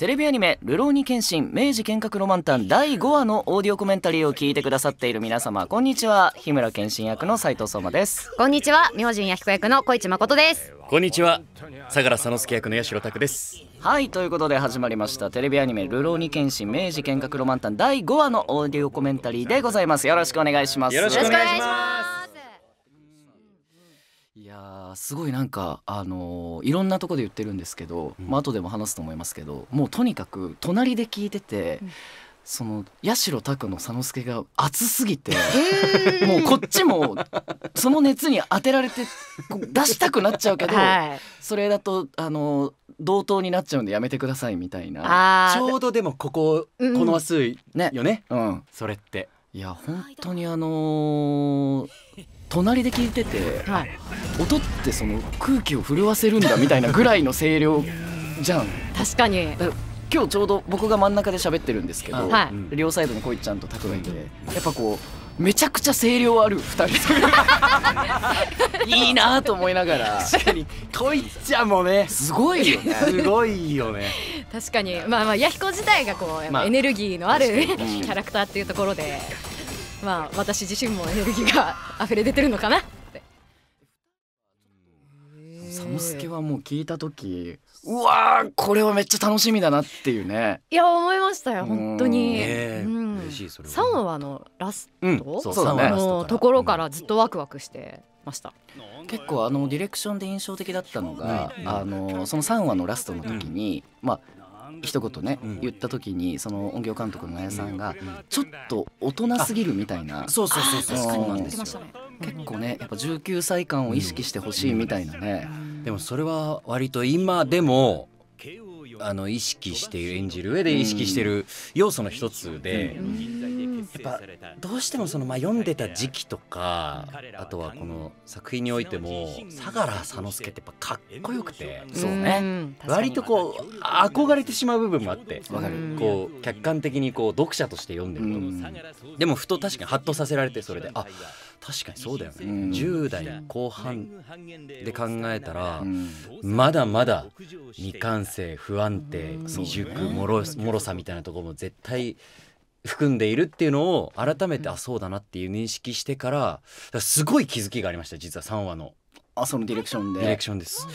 テレビアニメ「ルローニケンシン明治剣閣ロマンタン」第5話のオーディオコメンタリーを聞いてくださっている皆様こんにちは。日村謙信役の斉藤相馬です。こんにちは。明神弥彦役の小市誠です。こんにちは。相良佐之助役の八代拓です。はいということで始まりました。テレビアニメ「ルローニケンシン明治剣閣ロマンタン」第5話のオーディオコメンタリーでございます。よろしくお願いします。よろしくお願いします。いやーすごいなんかあのーいろんなとこで言ってるんですけど、まあ後でも話すと思いますけどもうとにかく隣で聞いてて、その八代拓の佐之助が熱すぎて、もうこっちもその熱に当てられてこう出したくなっちゃうけど、はい。それだとあのー同等になっちゃうんでやめてくださいみたいな。あちょうどでもここうん。この話数ねよね。うん、それって。いや本当にあのー隣で聞いててーはい。音ってその空気を震わせるんだみたいなぐらいの声量じゃん。確かに。今日ちょうど僕が真ん中で喋ってるんですけど、はい。うん両サイドにこいちゃんとタクがいてやっぱこうめちゃくちゃ声量ある2人。いいなと思いながら。確かにこいちゃんもねすごいよね。すごいよね。確かに。まあまあ弥彦自体がこうやっぱまあ。エネルギーのあるキャラクターっていうところでまあ私自身もエネルギーが溢れ出てるのかな。ってサムスケはもう聞いた時うわーこれはめっちゃ楽しみだなっていうね。いや思いましたよ本当に。うん。嬉しいそれは。3話のラスうんトそうそうだね。のところからずっとワクワクしてました。結構あのディレクションで印象的だったのが、うん。あのその3話のラストの時に、まあ一言ね、うん。言った時にその音響監督の綾さんが、ちょっと大人すぎるみたいなそうそうそうそうなんですよ。てましたね。結構ねやっぱ19歳感を意識してほしいみたいなね、でもそれは割と今でもあの意識している演じる上で意識している要素の一つで、うんやっぱどうしてもそのまあ読んでた時期とかあとはこの作品においても相良佐之助ってやっぱかっこよくてそうね。割とこう憧れてしまう部分もあってわかる。うんこう客観的にこう読者として読んでうる。と、ん。でもふと確かにハッとさせられてそれであ確かにそうだよね、うん。10代後半で考えたら、うん。まだまだ未完成不安定うん未熟もろもろさみたいなところも絶対含んでいるっていうのを改めてあそうだなっていう認識してからだからすごい気づきがありました実は3話の。あそのディレクションで。ディレクションです。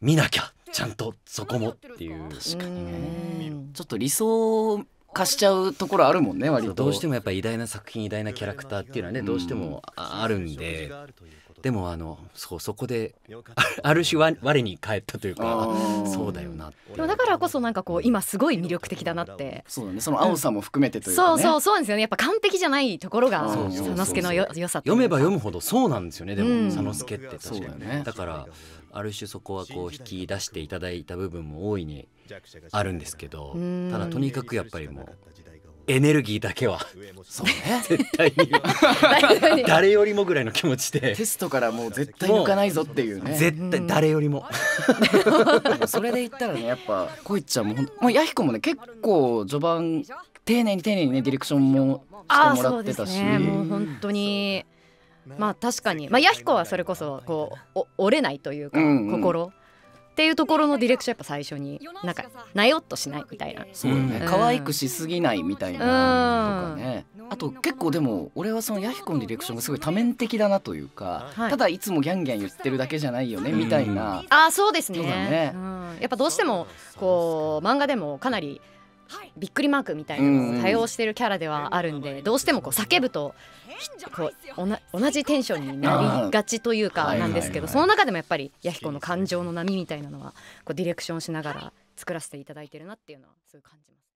見なきゃちゃんとそこもっていう。確かにちょっと理想化しちゃうところあるもんね割と。どうしてもやっぱ偉大な作品偉大なキャラクターっていうのはねどうしてもああるんででもあのそうそこであある種我我に返ったというあかー。そうだよなでもだからこそなんかこう今すごい魅力的だなって。そうだね。その青さも含めてというかね、そうそうそうなんですよね。やっぱ完璧じゃないところがそう佐そうそう。之助のよ良さ読めば読むほどそうなんですよね。でも、うん。佐之助って確かにね。だからある種そこはこう引き出していただいた部分も大いにあるんですけどうんただとにかくやっぱりもうエネルギーだけは。そうね。絶対に。誰よりもぐらいの気持ちで。テストからもう絶対抜かないぞっていうね。絶対誰よりも。それで言ったらねやっぱこいちゃんもほんもうヤヒコもね結構序盤丁寧に丁寧にねディレクションもしてああそうでもらってたし、すね。もう本当に。まあ確かに。まあ弥彦はそれこそこうお折れないというか、うんうん。心っていうところのディレクションやっぱ最初になんかなよっとしないみたいな。そうだね、うん。可愛くしすぎないみたいなとかね、あと結構でも俺はそのヤヒコのディレクションがすごい多面的だなというか、はい。ただいつもギャンギャン言ってるだけじゃないよねみたいな、ああそうですね。そうだね。うん、やっぱどうしてもこう漫画でもかなりびっくりマークみたいなのを多用してるキャラではあるんでどうしてもこう叫ぶとこう同じテンションになりがちというあかーなんですけどその中でもやっぱり弥彦の感情の波みたいなのはこうディレクションしながら作らせていただいてるなっていうのはすごい感じます。